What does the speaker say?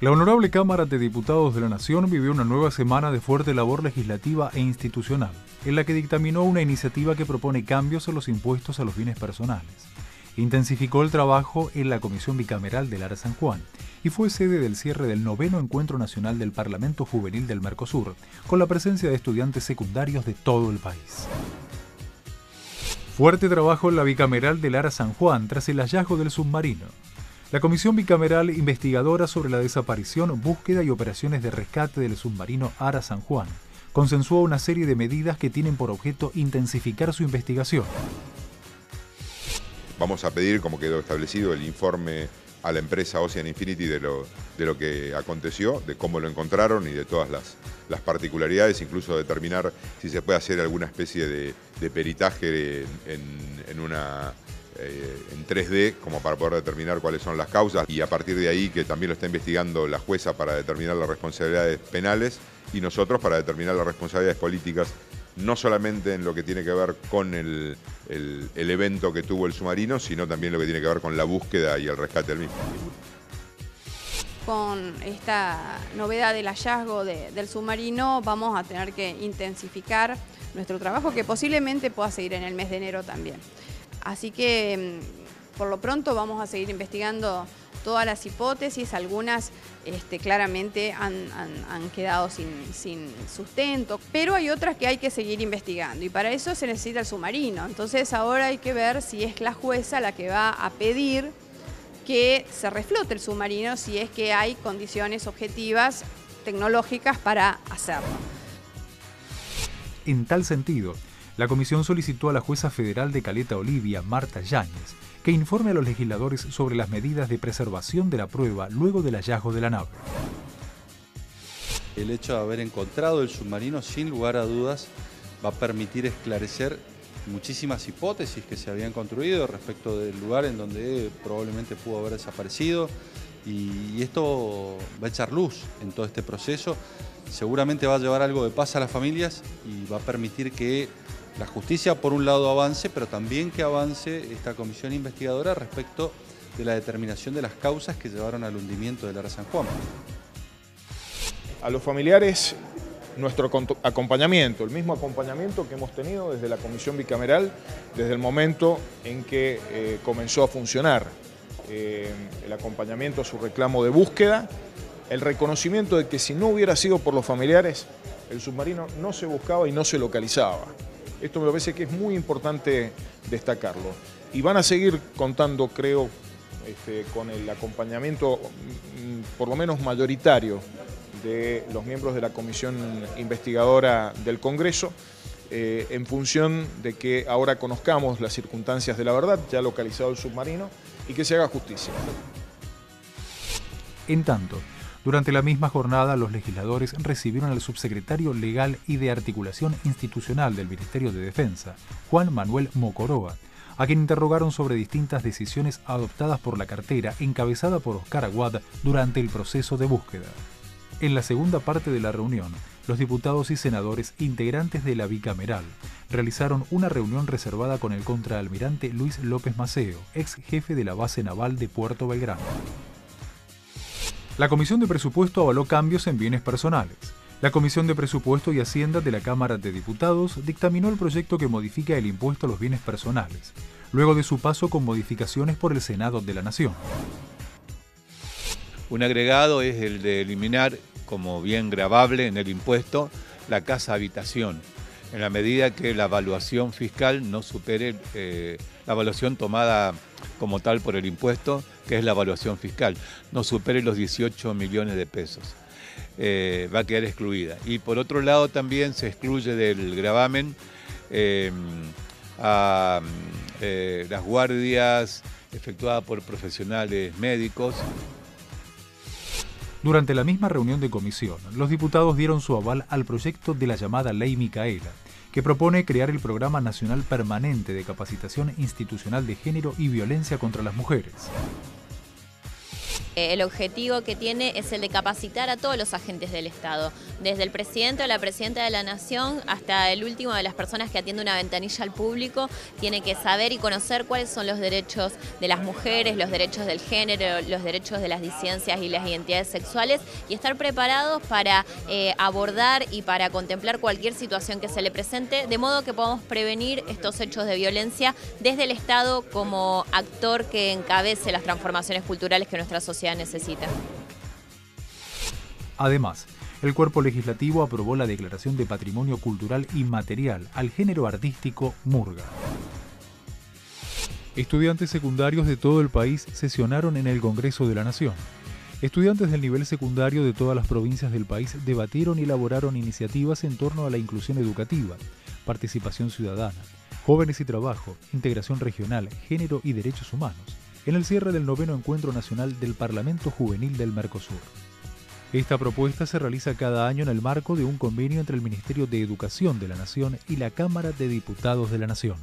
La Honorable Cámara de Diputados de la Nación vivió una nueva semana de fuerte labor legislativa e institucional, en la que dictaminó una iniciativa que propone cambios en los impuestos a los bienes personales. Intensificó el trabajo en la Comisión Bicameral del Ara San Juan y fue sede del cierre del noveno Encuentro Nacional del Parlamento Juvenil del Mercosur, con la presencia de estudiantes secundarios de todo el país. Fuerte trabajo en la Bicameral del Ara San Juan tras el hallazgo del submarino. La Comisión Bicameral Investigadora sobre la Desaparición, Búsqueda y Operaciones de Rescate del Submarino Ara San Juan consensuó una serie de medidas que tienen por objeto intensificar su investigación. Vamos a pedir, como quedó establecido, el informe a la empresa Ocean Infinity de lo, de lo que aconteció, de cómo lo encontraron y de todas las, las particularidades, incluso determinar si se puede hacer alguna especie de, peritaje en una eh, en 3D como para poder determinar cuáles son las causas y a partir de ahí que también lo está investigando la jueza para determinar las responsabilidades penales y nosotros para determinar las responsabilidades políticas, no solamente en lo que tiene que ver con el, evento que tuvo el submarino, sino también lo que tiene que ver con la búsqueda y el rescate del mismo con esta novedad del hallazgo del submarino vamos a tener que intensificar nuestro trabajo que posiblemente pueda seguir en el mes de enero también. Así que mm, por lo pronto vamos a seguir investigando todas las hipótesis, algunas este, claramente han, quedado sin, sustento, pero hay otras que hay que seguir investigando y para eso se necesita el submarino. Entonces ahora hay que ver si es la jueza la que va a pedir que se reflote el submarino si es que hay condiciones objetivas tecnológicas para hacerlo. En tal sentido, la comisión solicitó a la jueza federal de Caleta Olivia, Marta Yáñez, que informe a los legisladores sobre las medidas de preservación de la prueba luego del hallazgo de la nave. El hecho de haber encontrado el submarino, sin lugar a dudas, va a permitir esclarecer muchísimas hipótesis que se habían construido respecto del lugar en donde probablemente pudo haber desaparecido y esto va a echar luz en todo este proceso. Seguramente va a llevar algo de paz a las familias y va a permitir que la justicia por un lado avance, pero también que avance esta comisión investigadora respecto de la determinación de las causas que llevaron al hundimiento del Ara San Juan. A los familiares nuestro acompañamiento, el mismo acompañamiento que hemos tenido desde la comisión bicameral, desde el momento en que eh, comenzó a funcionar, eh, el acompañamiento a su reclamo de búsqueda, el reconocimiento de que si no hubiera sido por los familiares, el submarino no se buscaba y no se localizaba. Esto me parece que es muy importante destacarlo. Y van a seguir contando, creo, este, con el acompañamiento mm, por lo menos mayoritario de los miembros de la Comisión Investigadora del Congreso, eh, en función de que ahora conozcamos las circunstancias de la verdad, ya localizado el submarino, y que se haga justicia. En tanto, durante la misma jornada, los legisladores recibieron al subsecretario Legal y de Articulación Institucional del Ministerio de Defensa, Juan Manuel Mocoroa, a quien interrogaron sobre distintas decisiones adoptadas por la cartera encabezada por Oscar Aguad durante el proceso de búsqueda. En la segunda parte de la reunión, los diputados y senadores integrantes de la bicameral realizaron una reunión reservada con el contraalmirante Luis López Maceo, ex jefe de la base naval de Puerto Belgrano. La Comisión de Presupuesto avaló cambios en bienes personales. La Comisión de Presupuesto y Hacienda de la Cámara de Diputados dictaminó el proyecto que modifica el impuesto a los bienes personales, luego de su paso con modificaciones por el Senado de la Nación. Un agregado es el de eliminar como bien grabable en el impuesto la casa habitación, en la medida que la evaluación fiscal no supere eh, la evaluación tomada como tal por el impuesto, que es la evaluación fiscal, no supere los 18 millones de pesos. Eh, va a quedar excluida. Y por otro lado también se excluye del gravamen em, a eh, las guardias efectuadas por profesionales médicos. Durante la misma reunión de comisión, los diputados dieron su aval al proyecto de la llamada Ley Micaela, que propone crear el Programa Nacional Permanente de Capacitación Institucional de Género y Violencia contra las Mujeres. Eh, el objetivo que tiene es el de capacitar a todos los agentes del Estado, desde el presidente o la presidenta de la Nación hasta el último de las personas que atiende una ventanilla al público, tiene que saber y conocer cuáles son los derechos de las mujeres, los derechos del género, los derechos de las disidencias y las identidades sexuales y estar preparados para eh, abordar y para contemplar cualquier situación que se le presente, de modo que podamos prevenir estos hechos de violencia desde el Estado como actor que encabece las transformaciones culturales que nuestra necesita. Además, el cuerpo legislativo aprobó la declaración de patrimonio cultural inmaterial al género artístico Murga. Estudiantes secundarios de todo el país sesionaron en el Congreso de la Nación. Estudiantes del nivel secundario de todas las provincias del país debatieron y elaboraron iniciativas en torno a la inclusión educativa, participación ciudadana, jóvenes y trabajo, integración regional, género y derechos humanos, en el cierre del noveno Encuentro Nacional del Parlamento Juvenil del Mercosur. Esta propuesta se realiza cada año en el marco de un convenio entre el Ministerio de Educación de la Nación y la Cámara de Diputados de la Nación.